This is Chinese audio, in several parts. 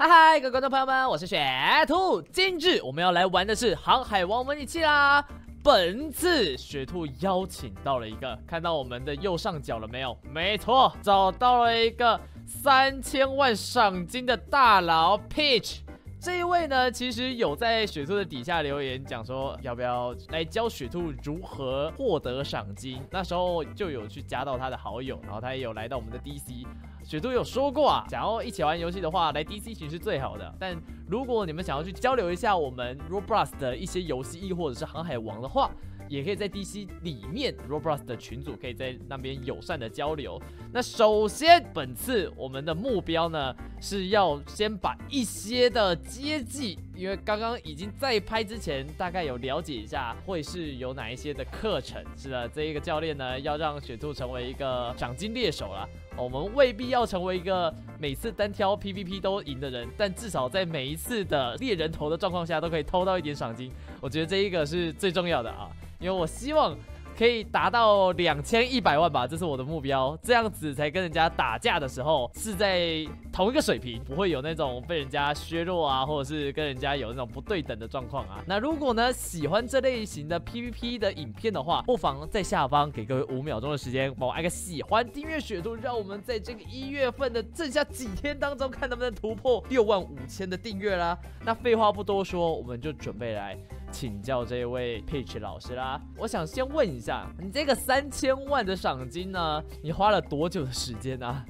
嗨嗨，各位观众朋友们，我是雪兔。今日我们要来玩的是《航海王模拟器》啦。本次雪兔邀请到了一个，看到我们的右上角了没有？没错，找到了一个三千万赏金的大佬 Peach。这一位呢，其实有在雪兔的底下留言讲说，要不要来教雪兔如何获得赏金？那时候就有去加到他的好友，然后他也有来到我们的 DC。雪兔有说过啊，想要一起玩游戏的话，来 DC 群是最好的。但如果你们想要去交流一下我们 Roblox 的一些游戏，亦或者是航海王的话，也可以在 DC 里面 Roblox 的群组，可以在那边友善的交流。那首先，本次我们的目标呢，是要先把一些的接济，因为刚刚已经在拍之前，大概有了解一下会是有哪一些的课程。是的，这一个教练呢，要让雪兔成为一个赏金猎手了。我们未必要成为一个每次单挑 PVP 都赢的人，但至少在每一次的猎人头的状况下，都可以偷到一点赏金。我觉得这一个是最重要的啊。因为我希望可以达到两千一百万吧，这是我的目标，这样子才跟人家打架的时候是在同一个水平，不会有那种被人家削弱啊，或者是跟人家有那种不对等的状况啊。那如果呢喜欢这类型的 PVP 的影片的话，不妨在下方给各位五秒钟的时间，帮我按个喜欢，订阅雪兔，让我们在这个一月份的剩下几天当中，看能不能突破六万五千的订阅啦。那废话不多说，我们就准备来。请教这位 Peach 老师啦，我想先问一下，你这个三千万的赏金呢，你花了多久的时间呢？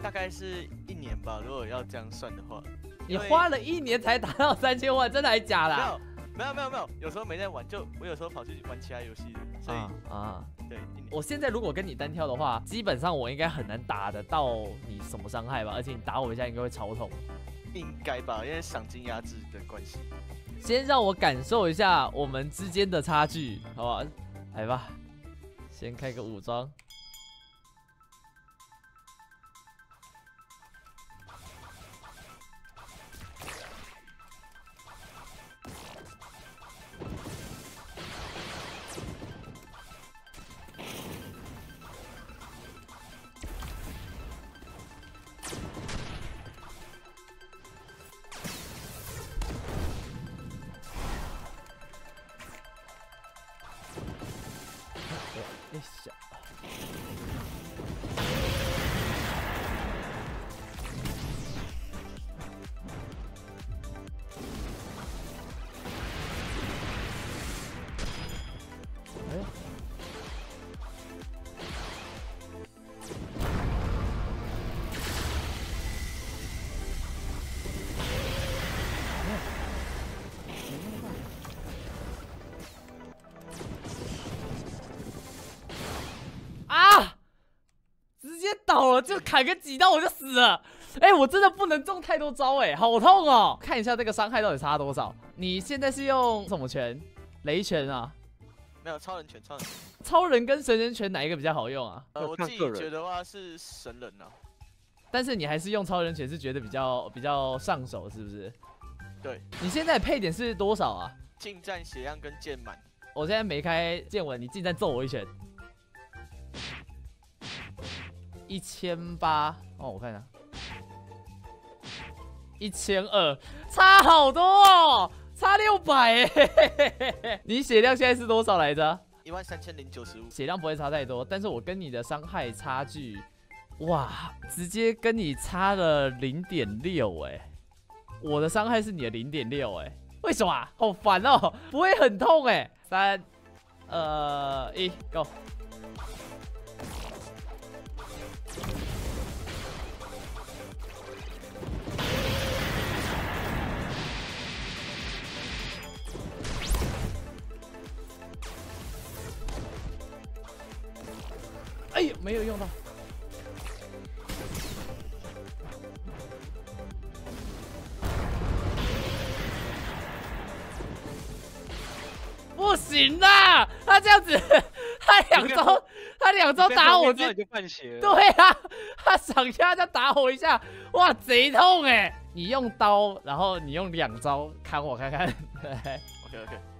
大概是一年吧，如果要这样算的话。你花了一年才达到三千万，真的还是假的？没有，没有，没有，没有，有时候没在玩，就我有时候跑去玩其他游戏的，所以啊，对。我现在如果跟你单挑的话，基本上我应该很难打得到你什么伤害吧？而且你打我一下应该会超痛。应该吧，因为赏金压制的关系。先让我感受一下我们之间的差距，好吧？来吧，先开个武装。列車。了，就砍个几刀我就死了。哎，我真的不能中太多招，哎，好痛哦！看一下这个伤害到底差多少。你现在是用什么拳？雷拳啊？没有超人拳，超人。超人跟神人拳哪一个比较好用啊？呃，我自己觉得话是神人啊。但是你还是用超人拳是觉得比较比较上手，是不是？对。你现在配点是多少啊？近战血量跟剑满。我现在没开剑文，你近战揍我一拳。一千八哦，我看一下，一千二，差好多哦，差六百哎！你血量现在是多少来着？一万三千零九十五，血量不会差太多，但是我跟你的伤害差距，哇，直接跟你差了零点六哎！我的伤害是你的零点六哎，为什么？好烦哦，不会很痛哎！三、二、一，Go！没有用到，不行啦！他这样子，他两招，他两招打我就就半血。对啊，他上下再打我一下，哇，贼痛哎！你用刀，然后你用两招砍我看看。OK OK。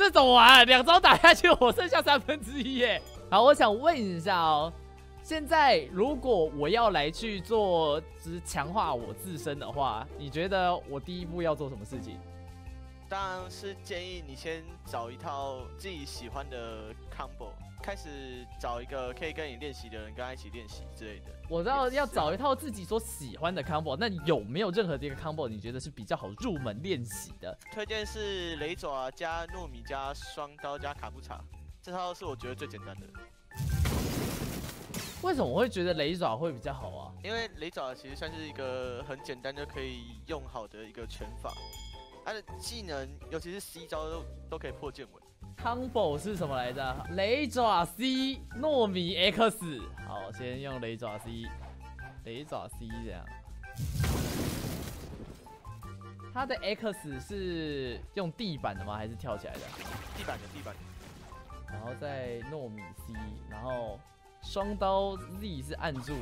这种玩两招打下去，我剩下三分之一耶。好，我想问一下哦，现在如果我要来去做，只强化我自身的话，你觉得我第一步要做什么事情？当然是建议你先找一套自己喜欢的 combo，开始找一个可以跟你练习的人，跟他一起练习之类的。我知道要找一套自己所喜欢的 combo，那有没有任何的一个 combo 你觉得是比较好入门练习的？推荐是雷爪加糯米加双刀加卡布查，这套是我觉得最简单的。为什么我会觉得雷爪会比较好啊？因为雷爪其实算是一个很简单就可以用好的一个拳法。它的技能，尤其是 C 招都都可以破剑文。Combo 是什么来着？雷爪 C 糯米 X。好，先用雷爪 C，雷爪 C 这样。它的 X 是用地板的吗？还是跳起来的？地板的，地板的。然后再糯米 C，然后双刀 Z 是按住，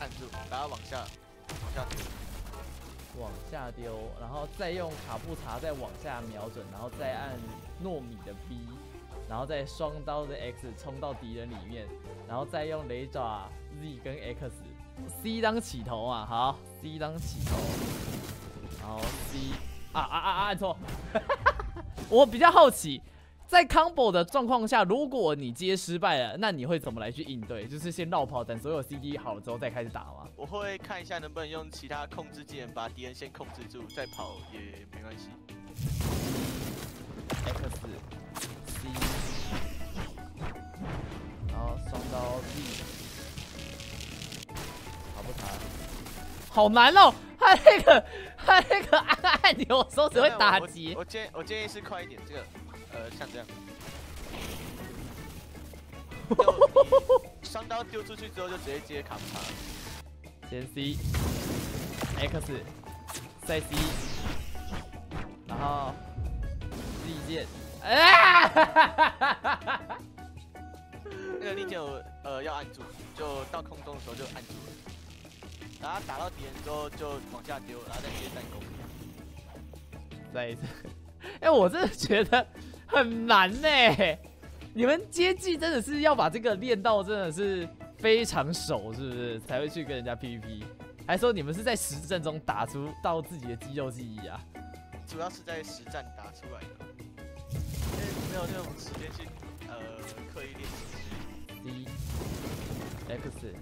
按住，然后往下，往下。往下丢，然后再用卡布查再往下瞄准，然后再按糯米的 B，然后再双刀的 X 冲到敌人里面，然后再用雷爪 Z 跟 X，C 当起头啊，好，C 当起头，然后 C 啊啊啊啊按错，我比较好奇。在 combo 的状况下，如果你接失败了，那你会怎么来去应对？就是先绕跑，等所有 CD 好了之后再开始打吗？我会看一下能不能用其他控制技能把敌人先控制住，再跑也没关系。X C，然后双刀 B，好不难，好难哦！他那个他那个按按钮我手指会打击。我建我建议是快一点，这个。呃，像这样，双刀丢出去之后就直接接卡不卡？先 C，X，再 C，然后 Z 剑，啊！那个力剑我呃要按住，就到空中的时候就按住了，然后打到敌人之后就往下丢，然后再接弹弓。再一次，哎，我真的觉得。很难呢，你们接技真的是要把这个练到真的是非常熟，是不是才会去跟人家 PVP？还说你们是在实战中打出到自己的肌肉记忆啊？主要是在实战打出来的，没有那种时间去呃刻意练习。D X，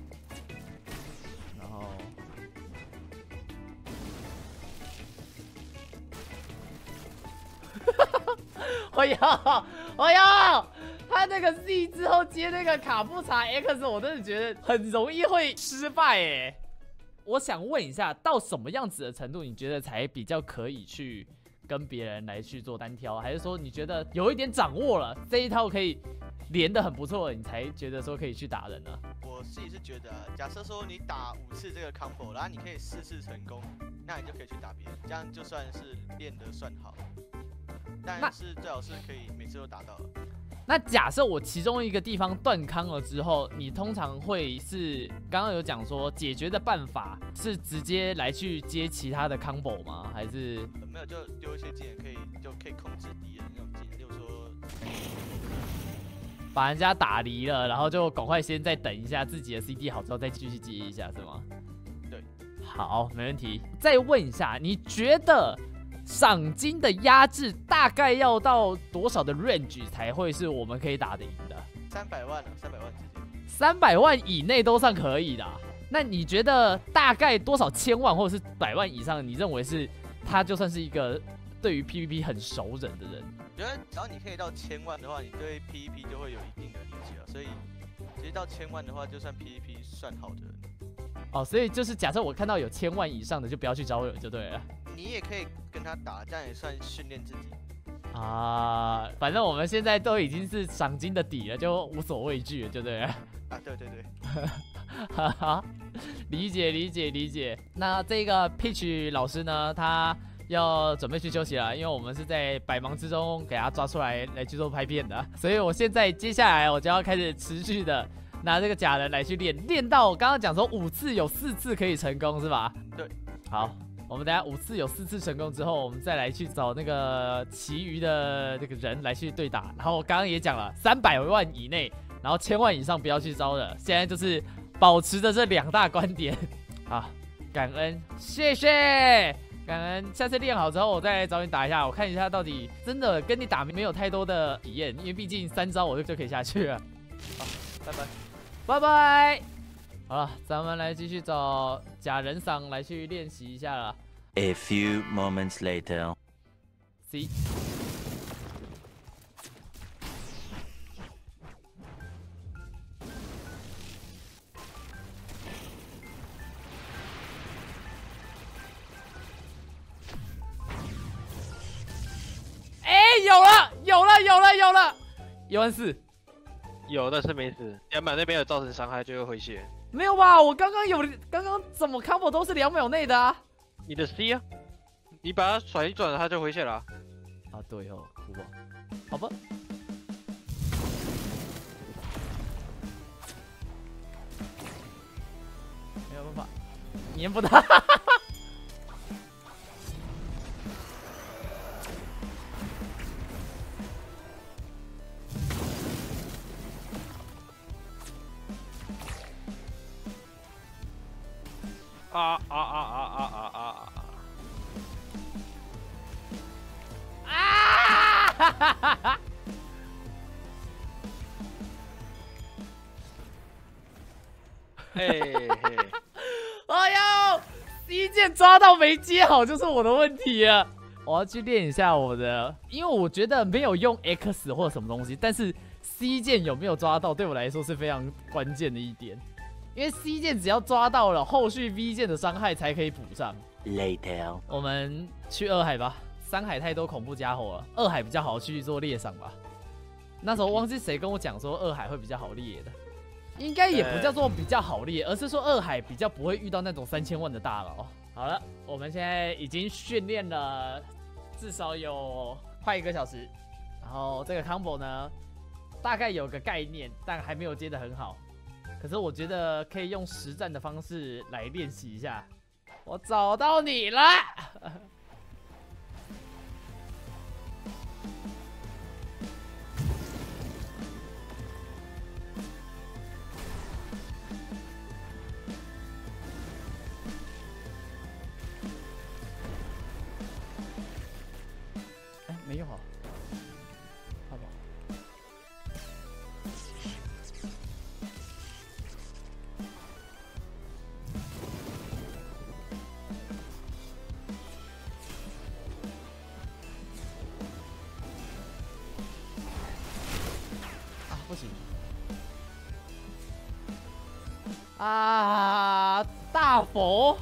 然后。我要，我要，他那个 Z 之后接那个卡布查 X，我真的觉得很容易会失败哎。我想问一下，到什么样子的程度，你觉得才比较可以去跟别人来去做单挑？还是说你觉得有一点掌握了这一套可以连的很不错，你才觉得说可以去打人呢？我自己是觉得，假设说你打五次这个 combo，然后你可以四次成功，那你就可以去打别人，这样就算是练得算好。但是最好是可以每次都打到。那假设我其中一个地方断康了之后，你通常会是刚刚有讲说解决的办法是直接来去接其他的 combo 吗？还是没有就丢一些技能可以就可以控制敌人那种技能，例如说把人家打离了，然后就赶快先再等一下自己的 CD 好之后再继续接一下是吗？对，好，没问题。再问一下，你觉得？赏金的压制大概要到多少的 range 才会是我们可以打得赢的？三百万三百万直接。三百万以内都算可以的。那你觉得大概多少千万或者是百万以上？你认为是他就算是一个对于 PVP 很熟人的人？我觉得只要你可以到千万的话，你对 PVP 就会有一定的理解了。所以其实到千万的话，就算 PVP 算好的。哦，所以就是假设我看到有千万以上的，就不要去招惹就对了。你也可以跟他打，这样也算训练自己啊。反正我们现在都已经是赏金的底了，就无所畏惧了，对不对？啊，对对对，哈哈，理解理解理解。那这个 Peach 老师呢，他要准备去休息了，因为我们是在百忙之中给他抓出来来去做拍片的，所以我现在接下来我就要开始持续的拿这个假人来去练，练到我刚刚讲说五次有四次可以成功，是吧？对，好。我们等下五次有四次成功之后，我们再来去找那个其余的这个人来去对打。然后我刚刚也讲了，三百万以内然后千万以上不要去招惹。现在就是保持着这两大观点 啊，感恩，谢谢，感恩。下次练好之后，我再来找你打一下，我看一下到底真的跟你打没有太多的体验，因为毕竟三招我就就可以下去了。好，拜拜，拜拜。好了，咱们来继续找假人嗓来去练习一下了。A few moments later. C。哎，有了，有了，有了，有了，一万四。有，但是没死。两秒那边有造成伤害，就会回血。没有吧？我刚刚有，刚刚怎么 combo 都是两秒内的啊？你的 C 啊，你把它甩一转，它就回血了。啊，对哦，哭吧，好吧。没有办法，粘不到。嘿嘿！哎呦，第一剑抓到没接好就是我的问题啊！我要去练一下我的，因为我觉得没有用 X 或者什么东西，但是 C 键有没有抓到对我来说是非常关键的一点。因为 C 键只要抓到了，后续 V 键的伤害才可以补上。Later，我们去二海吧，三海太多恐怖家伙了，二海比较好去做猎赏吧。那时候忘记谁跟我讲说二海会比较好猎的，应该也不叫做比较好猎，而是说二海比较不会遇到那种三千万的大佬。好了，我们现在已经训练了至少有快一个小时，然后这个 combo 呢，大概有个概念，但还没有接得很好。可是我觉得可以用实战的方式来练习一下。我找到你了！啊！大佛，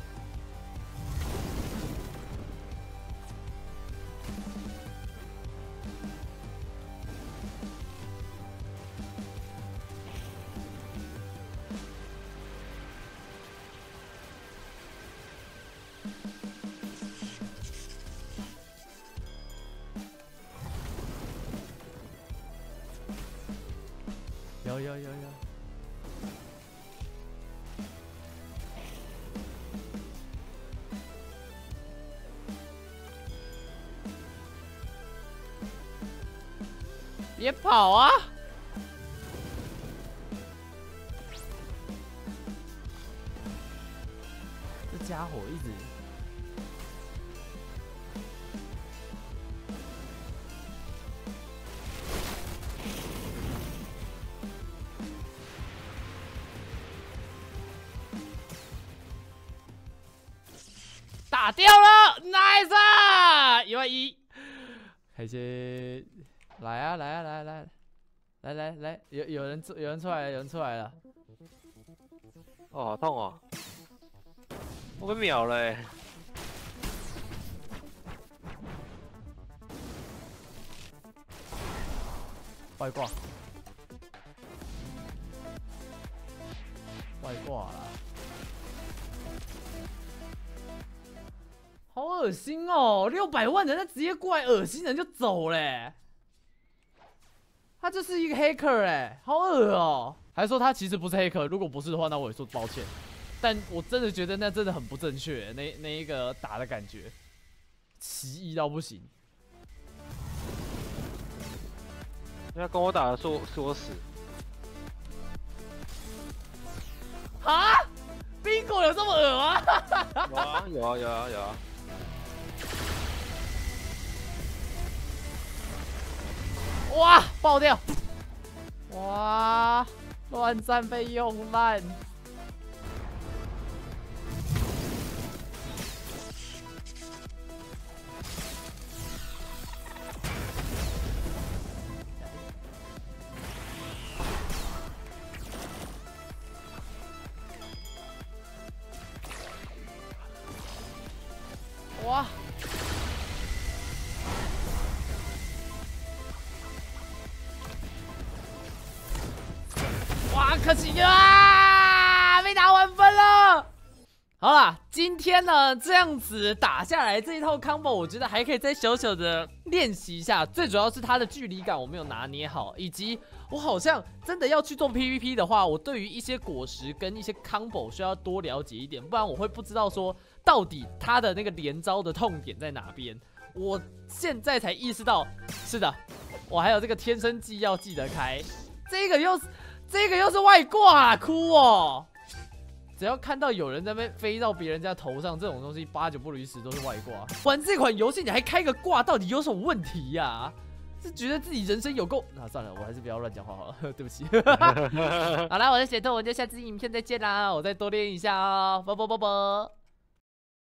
别跑啊！这家伙一直打掉了，nice，一万一，开心。来啊来啊来来来来来有有人出有人出来了有人出来了，哦好痛哦，我被秒了，外挂，外挂了。好恶心哦！六百万人他直接过来恶心人就走嘞。他就是一个黑客哎，好恶哦！还说他其实不是黑客，如果不是的话，那我也说抱歉。但我真的觉得那真的很不正确，那那一个打的感觉，奇异到不行。那跟我打的是我是我死。啊，bingo 有这么恶吗？有啊有啊有啊有啊，哇，爆掉！哇，乱战被用烂。哇！好啦，今天呢这样子打下来这一套 combo，我觉得还可以再小小的练习一下。最主要是它的距离感我没有拿捏好，以及我好像真的要去做 PVP 的话，我对于一些果实跟一些 combo 需要多了解一点，不然我会不知道说到底它的那个连招的痛点在哪边。我现在才意识到，是的，我还有这个天生技要记得开，这个又是这个又是外挂，哭哦！只要看到有人在那边飞到别人家头上，这种东西八九不离十都是外挂。玩这款游戏你还开个挂，到底有什么问题呀、是觉得自己人生有够……那、算了，我还是不要乱讲话好了，对不起。好啦，我是雪豆，我就下次影片再见啦，我再多练一下哦，啵啵啵啵。